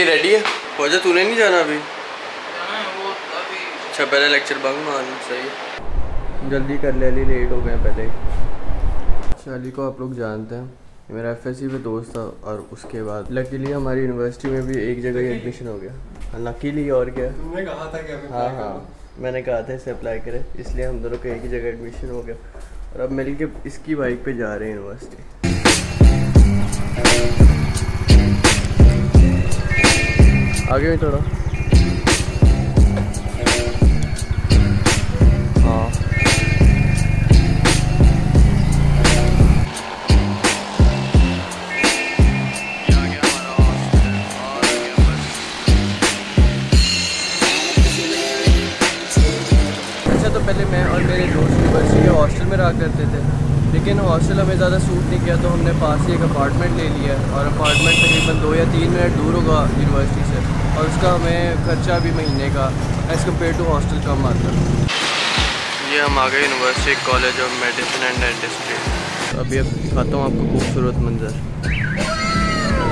Ali ready है। फौजा तूने नहीं जाना अभी? अच्छा पहले लेक्चर बंग मार सही है। जल्दी कर ले अली लेट हो गए पहले अच्छा अली को आप लोग जानते हैं मेरा एफ़ में दोस्त था और उसके बाद लकीली हमारी यूनिवर्सिटी में भी एक जगह ही एडमिशन हो गया। लकीली और क्या? तुमने कहा था कि हाँ हाँ। मैंने कहा था इसे अप्लाई करें इसलिए हम दोनों का एक ही जगह एडमिशन हो गया। और अब मिल के इसकी बाइक पे जा रहे हैं यूनिवर्सिटी आगे भी थोड़ा। और उसका हमें खर्चा भी महीने का एज़ कंपेयर टू हॉस्टल कम आता है ये हम आ गए university college of medicine and dentistry अभी अब दिखाता हूँ आपको खूबसूरत मंजर।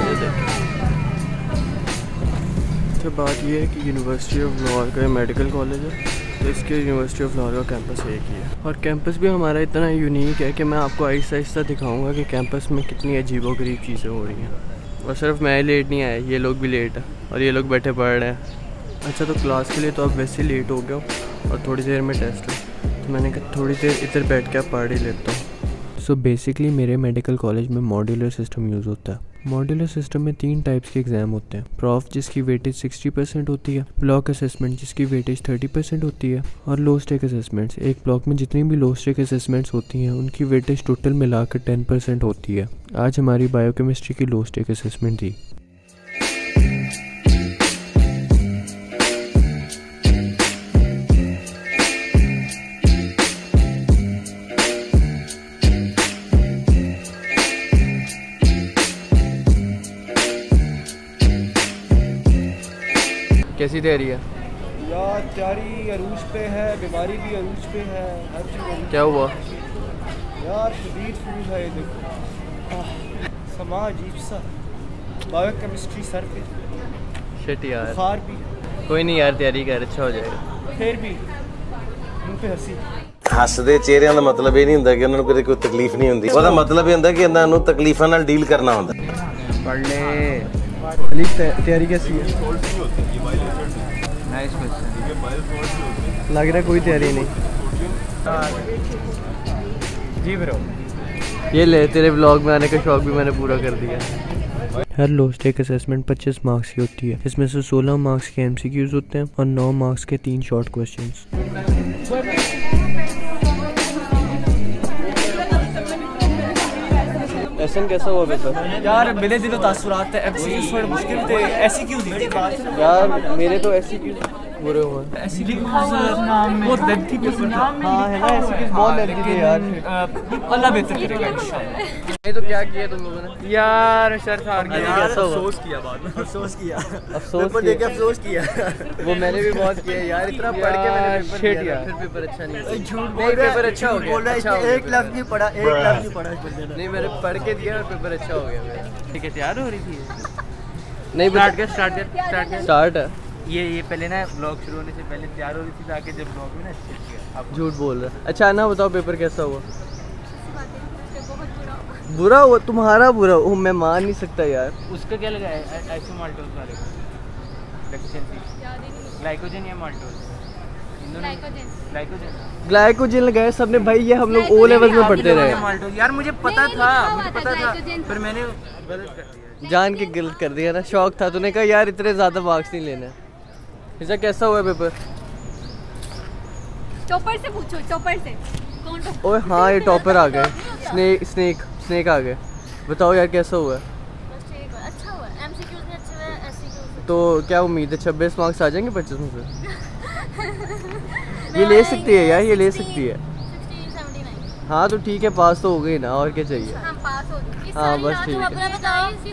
ये देखें अच्छा बात ये है कि यूनिवर्सिटी ऑफ़ लाहौर का मेडिकल कॉलेज है तो इसके यूनिवर्सिटी ऑफ़ लाहौर का कैंपस एक ही है। और कैंपस भी हमारा इतना यूनिक है कि मैं आपको आहिस्ता आहिस्ता दिखाऊँगा कि कैंपस में कितनी अजीब व गरीब चीज़ें हो रही हैं। और सिर्फ़ मैं ही लेट नहीं आया, ये लोग भी लेट है और ये लोग बैठे पढ़ रहे हैं। अच्छा तो क्लास के लिए तो अब वैसे ही लेट हो गया और थोड़ी देर में टेस्ट है तो मैंने कहा, थोड़ी देर इधर बैठ के आप पढ़ ही लेता हूँ। सो बेसिकली मेरे मेडिकल कॉलेज में मॉड्यूलर सिस्टम यूज़ होता है। मॉड्यूलर सिस्टम में तीन टाइप्स के एग्ज़ाम होते हैं। प्रॉफ जिसकी वेटेज 60 परसेंट होती है ब्लॉक असेसमेंट जिसकी वेटेज 30 परसेंट होती है, और लो स्टेक असेसमेंट्स एक ब्लॉक में जितनी भी लो स्टेक असेसमेंट्स होती हैं, उनकी वेटेज टोटल मिलाकर 10 परसेंट होती है। आज हमारी बायोकेमिस्ट्री की लो स्टेक असेसमेंट थी। कैसी तैयारी है यार तैयारी अरूज पे है बीमारी भी अरूज पे है हर चीज़ अरूज क्या हुआ यार शदीद फ्लू है ये देखो आह, समा अजीब सा बायो केमिस्ट्री सर पे शिट यार बुखार भी है, कोई नहीं यार तैयारी कर अच्छा ਹੋ ਜਾਏਗਾ फिर भी मुंह पे हंसी ਹੱਸਦੇ ਚਿਹਰਿਆਂ ਦਾ ਮਤਲਬ ਇਹ ਨਹੀਂ ਹੁੰਦਾ ਕਿ ਉਹਨਾਂ ਨੂੰ ਕਦੇ ਕੋਈ ਤਕਲੀਫ ਨਹੀਂ ਹੁੰਦੀ ਉਹਦਾ ਮਤਲਬ ਇਹ ਹੁੰਦਾ ਕਿ ਇਹਨਾਂ ਨੂੰ ਤਕਲੀਫਾਂ ਨਾਲ ਡੀਲ ਕਰਨਾ ਹੁੰਦਾ पढ़ ले अली तैयारी कैसी है? नाइस क्वेश्चन लग रहा है कोई तैयारी नहीं। जी ब्रो ये ले तेरे ब्लॉग में आने का शौक भी मैंने पूरा कर दिया। हर लो स्टेक असेसमेंट 25 मार्क्स की होती है। इसमें से 16 मार्क्स के एमसीक्यूज होते हैं और 9 मार्क्स के तीन शॉर्ट क्वेश्चंस एसन कैसा हुआ बेटा यार मिले दिनों तासुरात थे एमसीक्यूज थोड़े मुश्किल थे। ऐसी क्यों थी? यार मेरे तो ऐसी क्यों बुरे हुए। ऐसी बहुत लेंथी हाँ। है अल्लाह बेहतर करेगा इंशाल्लाह नहीं तो क्या किया तुम लोगों ने? यार सर कैसा हुआ? अफसोस किया बाद में। अफसोस किया। अफसोस पेपर अफसोस किया। वो मैंने भी बहुत किया यार इतना पढ़ के मैंने पेपर दिया। फिर पेपर अच्छा नहीं झूठ बोल रहा पेपर अच्छा हो गया। अच्छा एक लफ्ज नहीं पढ़ा एक लफ्ज नहीं पढ़ा इस बंदे ने। नहीं मैंने पढ़ के दिया और पेपर अच्छा हो गया। मेरा ठीक है तैयार हो रही थी। नहीं स्टार्ट कर स्टार्ट कर स्टार्ट कर। स्टार्ट है। ये ये पहले ना ब्लॉग शुरू होने से पहले तैयार हो रही थी ताकि जब ब्लॉग में ना अच्छे किया अब झूठ बोल रहा है। अच्छा ना बताओ पेपर कैसा हुआ? बुरा हुआ। तुम्हारा बुरा ओ मैं मान नहीं सकता यार। उसका क्या लगा है? आइसो माल्टोज वाले का। ग्लाइकोजन या माल्टोज ग्लाइकोजन ग्लाइकोजन लगाए सबने। भाई ये हम लोग ओ लेवल में पढ़ते रहे। यार मुझे पता था मुझे पता था। पर मैंने गलत कर दिया। जान के गलत कर दिया ना। शौक था तूने कहा यार इतने ज़्यादा मार्क्स नहीं लेने ऐसा कैसा हुआ पेपर? टॉपर से पूछो टॉपर से। कौन टॉपर ओए हाँ ये टॉपर आ गए। स्नेक स्नेक स्नेक आ गए। बताओ यार कैसा हुआ? अच्छा हुआ। एमसीक्यूज में अच्छे हुए एससीक्यूज तो क्या उम्मीद है छब्बीस मार्क्स आ जाएँगे पच्चीस में से? ये ले सकती है यार ये ले सकती है। हाँ तो ठीक है पास तो हो गई ना और क्या चाहिए? हम पास हो गए हाँ, बस ठीक है।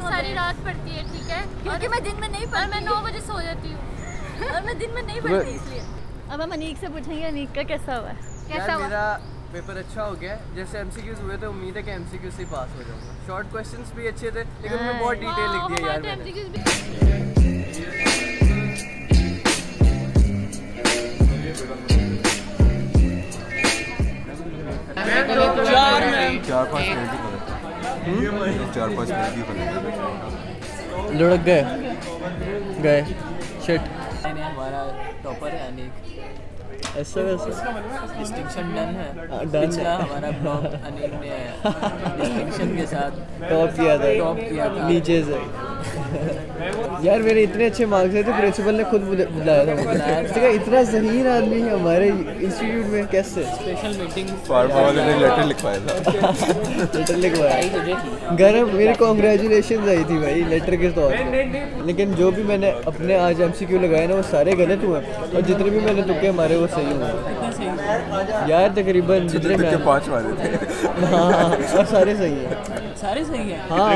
सारी रात पढ़ती है ठीक है? क्योंकि मैं दिन में नहीं पढ़ती मैं 9 बजे सो जाती हूँ। और मैं दिन में नहीं पढ़ती इसलिए। अब हम अनीक से पूछेंगे अनीक का कैसा हुआ? कैसा हुआ मेरा पेपर अच्छा हो गया। जैसे एमसीक्यूज हुए थे उम्मीद है कि एमसीक्यू से ही पास हो जाऊँगा। शॉर्ट क्वेश्चंस भी अच्छे थे लेकिन उनमें बहुत डिटेल लिख दिया यार मैंने। चार पाँच मिनट चार पाँच मिनट फ़र्क लुढ़क गए। गए। शिट हमारा टॉपर है अनिक ऐसा वैसा। डिस्टिंक्शन डन है। हाँ, done है। हमारा ब्लॉग अनिल ने डिस्टिंक्शन के साथ टॉप किया था। टॉप किया था। नीचे से। यार मेरे इतने अच्छे मार्क्स आए थे प्रिंसिपल ने खुद बुलाया था मुझे। इतना जहीन आदमी है हमारे इंस्टीट्यूट में कैसे? स्पेशल मीटिंग फार्मा वाले ने लेटर लिखवाया था। लेटर लिखवाया। घर में मेरी कॉन्ग्रेचुलेशन आई थी भाई लेटर के तौर पे। लेकिन जो भी मैंने अपने आज एमसीक्यू लगाए ना वो सारे गलत हुए। और जितने भी मैंने तुक्के मारे वो सही हुए यार तकरीबन जितने मैं पाँच वाले थे। हाँ और सारे सही हैं। सारे सही हैं? हाँ।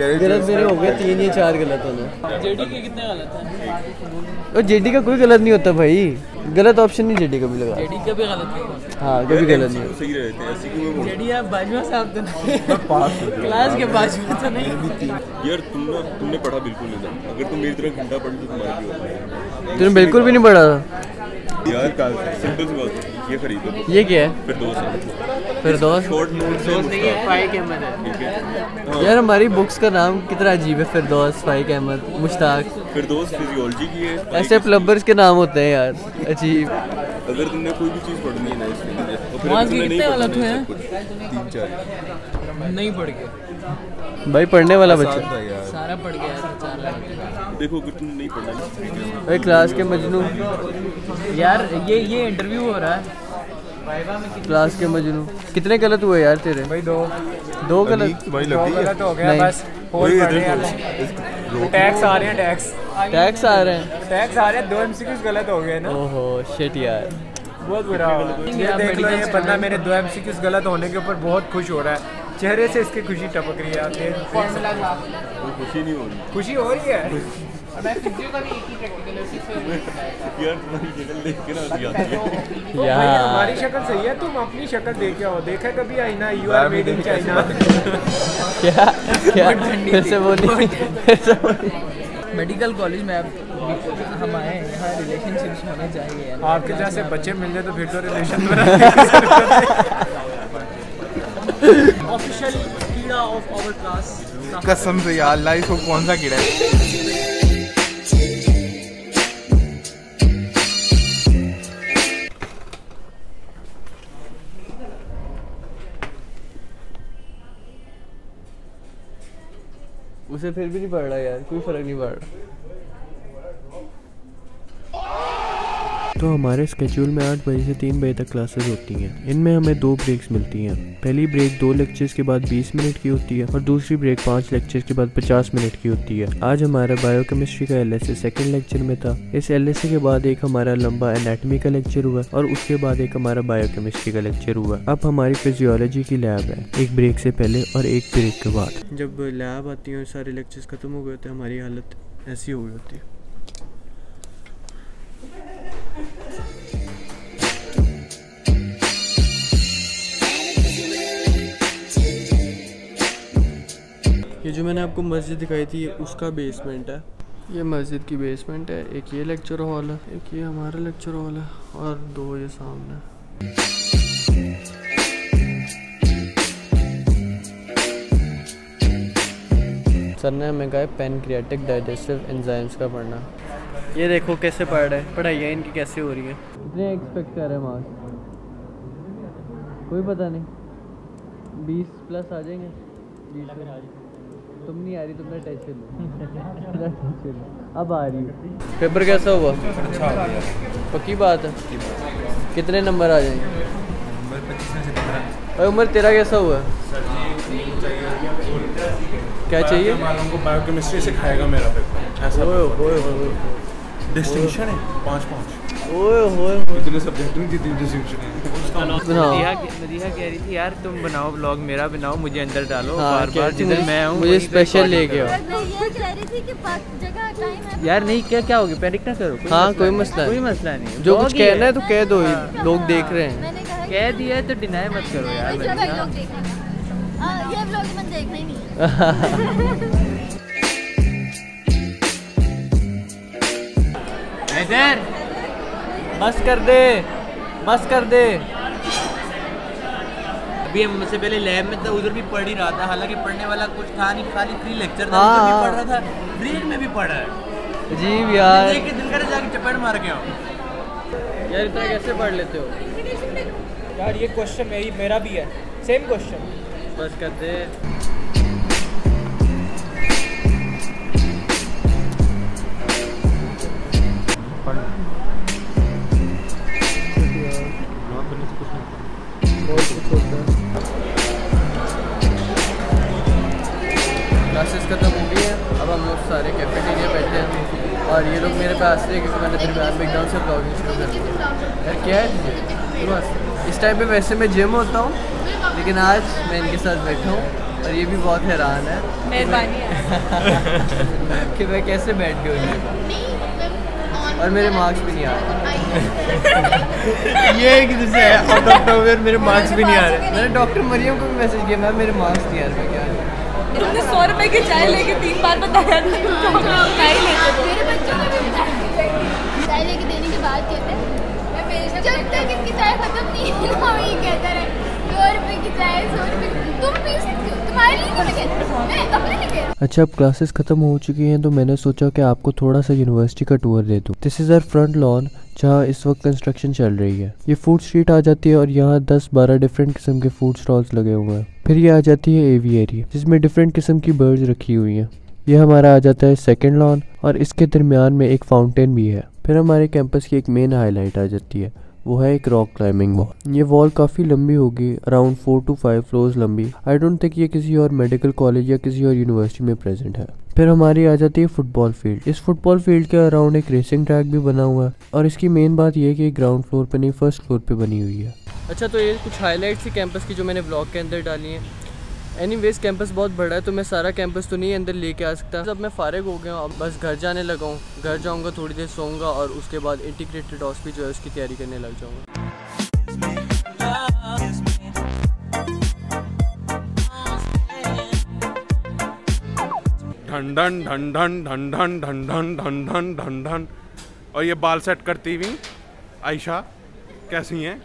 गलत मेरे हो। गए तीन या चार गलत होने। जेडी के कितने गलत हैं? और जेडी का कोई गलत नहीं होता भाई। गलत ऑप्शन नहीं जेडी का भी लगा। जेडी का भी गलत है। हाँ कभी गलत नहीं। सही रहे थे ऐसी क्यों मैं जेडी आप बाजवा साहब तो नहीं। पास क्लास के बाजवा तो नहीं। यार तुम ना तुमने पढ़ा बिल्कुल नहीं था। अगर तुम मेरी तरह घंटा पढ़ तो तुम्हारा भी होता तूने बिल्कुल भी नहीं पढ़ा था। यार काल सिंपल सी बात ये खरीद। लो ये क्या है? फिर दो सौ। फिर दोस्त शॉर्ट नोट से नहीं है फाइव कैमर है। ठीक है। यार हमारी बुक्स का नाम कितना अजीब है फिरदौस फाइक अहमद मुश्ताक। फिर दोस्त फिजियोलॉजी की है ऐसे प्लम्बर्स के नाम होते हैं यार अजीब। अगर तुमने कोई भी चीज़ पढ़नी है ना इसके फिर के कितने है कुछ, तीन चार। नहीं पढ़ गया। भाई पढ़ने वाला बच्चा। सारा पढ़ गया चार लाख। देखो तुमने नहीं पढ़ना है भाई क्लास के मजनू। यार ये ये इंटरव्यू हो रहा है। क्लास के मजनू। कितने गलत हुए यार तेरे? भाई दो। दो गलत? तुम्हारी लगती है। गलत हो गया नहीं। बस। हैं। तो टैक्स आ रहे हैं टैक्स टैक्स आ रहे हैं। टैक्स आ रहे हैं दो एमसीक्यूज गलत हो गए ना। ओहो शिट यार। बहुत बुरा हो ये देख लो ये बंदा मेरे दो एमसीक्यूज गलत होने के ऊपर बहुत खुश हो रहा है। चेहरे से इसकी खुशी टपक रही है हो। खुशी नहीं हो रही। खुशी हो रही है? यार तुम्हारी शक्ल देख के ना हँसी आती यार। हमारी शक्ल सही है? तुम अपनी शक्ल देखे हो देखा कभी आईना? You are made in China क्या? क्या? फिर से बोली फिर से बोली मेडिकल कॉलेज में अब हम आए यहाँ रिलेशनशिप्स होने चाहिए। आपके जैसे बच्चे मिल जाए तो फिर तो रिलेशन ऑफिशियल कीड़ा ऑफ़ आवर क्लास कसम से यार लाइफ को कौन सा कीड़ा है? उसे फिर भी नहीं पड़ रहा यार, कोई फ़र्क नहीं पड़ रहा। तो हमारे स्केड्यूल में आठ बजे से तीन बजे तक क्लासेस होती हैं। इनमें हमें दो ब्रेक्स मिलती हैं। पहली ब्रेक दो लेक्चर्स के बाद 20 मिनट की होती है और दूसरी ब्रेक पाँच लेक्चर्स के बाद 50 मिनट की होती है। आज हमारा बायोकेमिस्ट्री का एल एस सेकेंड लेक्चर में था। इस एल के बाद एक हमारा लंबा एनाटमी का लेक्चर हुआ और उसके बाद एक हमारा बायोकेमिस्ट्री का लेक्चर हुआ। अब हमारी फिजियोलॉजी की लैब है। एक ब्रेक से पहले और एक ब्रेक के बाद। जब लैब आती है सारे लेक्चर्स खत्म हो गए हैं, हमारी हालत ऐसी हो गई होती है। ये जो मैंने आपको मस्जिद दिखाई थी उसका बेसमेंट है। ये मस्जिद की बेसमेंट है, एक ये लेक्चर हॉल है, एक ये हमारा लेक्चर हॉल है, और दो ये सामने। सर ने हमें कहा पेनक्रियाटिक डाइजेस्टिव एंजाइम्स का पढ़ना। ये देखो कैसे पढ़ रहे हैं, पढ़ाइयाँ इनकी कैसे हो रही है। कितने एक्सपेक्ट कर रहे हैं मार्क्स कोई पता नहीं। बीस प्लस आ जाएँगे। बीस तुम नहीं आ रही तुमने टेंशन लो। टेंशन लो। अब आ रही हो। पेपर कैसा हुआ? अच्छा पक्की बात है? कितने नंबर आ जाएँगे? अरे उमर तेरा कैसा हुआ? क्या चाहिए? हमको बायोकेमिस्ट्री सिखाएगा मेरा पेपर ऐसा डिस्टिंक्शन है? पाँच पाँच। ओए ओए इतने सब्जेक्ट में जितनी डिस्टिंक्शन है। मदीहा कह रही थी यार तुम बनाओ ब्लॉग मेरा बनाओ मुझे अंदर डालो हाँ, बार बार जिधर मैं हूँ मुझे स्पेशल लेके आओ मैं ये कह रही थी कि बात जगह टाइम है यार नहीं क्या क्या हो गया? पैनिक ना करो हाँ, कोई मसला कोई मसला नहीं। जो कुछ कहना है तो कह दो लोग देख रहे हैं। कह दिया है तो डिनाई मत करो यार हाँ, ये व्लॉग मैंने देखना ही नहीं है। इधर। बस कर दे बस कर दे। अभी हम से पहले लैब में था उधर भी पढ़ ही रहा था। हालाँकि पढ़ने वाला कुछ था नहीं खाली फ्री लेक्चर था। उधर भी हाँ। पढ़ रहा था ब्रेक में भी पढ़ रहा है अजीब यार। देख के दिल करे जाके चपेट मार के आओ। यार इतना कैसे पढ़ लेते हो? यार ये क्वेश्चन मेरी मेरा भी है। सेम क्वेश्चन बस कर दे। क्लासेस पास थे क्योंकि मैंने दरमियान में एकदम से ब्लॉगिंग शुरू कर दी यार क्या है तुझे? बस इस टाइम पे वैसे मैं जिम होता हूँ लेकिन आज मैं इनके साथ बैठा हूँ और ये भी बहुत हैरान है मेहरबानी है। कि मैं कैसे बैठ गया ये और मेरे मार्क्स भी नहीं आ रहे। ये किधर से है और डॉक्टर मेरे मार्क्स भी नहीं आ रहे। मैंने डॉक्टर मरियम को भी मैसेज किया मैम मेरे मार्क्स नहीं आ रहे क्या तुमने सौ रुपए की चाय लेके तीन बार बताया था चाय लेके देने के बाद कहते हैं। जब तक इसकी चाय खत्म नहीं है ना वही कहता रहे सौ रुपए की चाय सौ रुपए तुम पी सकते हो तुम्हारे लिए क्यों मैं अपने लिए कह अच्छा अब क्लासेस खत्म हो चुकी हैं तो मैंने सोचा कि आपको थोड़ा सा यूनिवर्सिटी का टूर दे दूँ। This is our front lawn जहाँ इस वक्त कंस्ट्रक्शन चल रही है। ये फ़ूड स्ट्रीट आ जाती है और यहाँ 10-12 डिफरेंट किस्म के फ़ूड स्टॉल्स लगे हुए हैं। फिर ये आ जाती है एवी एरिया जिसमें डिफरेंट किस्म की बर्ड्स रखी हुई हैं। ये हमारा आ जाता है सेकेंड लॉन और इसके दरमियान में एक फाउंटेन भी है। फिर हमारे कैंपस की एक मेन हाईलाइट आ जाती है, वो है एक रॉक क्लाइंबिंग वॉल ये वॉल काफ़ी लंबी होगी around four to five floors लंबी. आई डोंट थिंक ये किसी और मेडिकल कॉलेज या किसी और यूनिवर्सिटी में प्रेजेंट है. फिर हमारी आ जाती है फुटबॉल फ़ील्ड इस फुटबॉल फ़ील्ड के अराउंड एक रेसिंग ट्रैक भी बना हुआ है और इसकी मेन बात यह है कि ग्राउंड फ्लोर पे नहीं फ़र्स्ट फ्लोर पे बनी हुई है. अच्छा तो ये कुछ हाईलाइट्स थी कैंपस की जो मैंने ब्लॉग के अंदर डाली हैं? एनीवेज कैंपस बहुत बड़ा है तो मैं सारा कैंपस तो नहीं अंदर लेके आ सकता अब मैं फारग हो गया हूँ बस घर जाने लगा हूँ घर जाऊँगा थोड़ी देर सोऊँगा और उसके बाद इंटीग्रेटेड हॉस्पिटल जो है उसकी तैयारी करने लग जाऊँगा ढंडन ढंडन ढंडन ढंडन ढंडन ढंडन और ये बाल सेट करती हुई आयशा कैसी हैं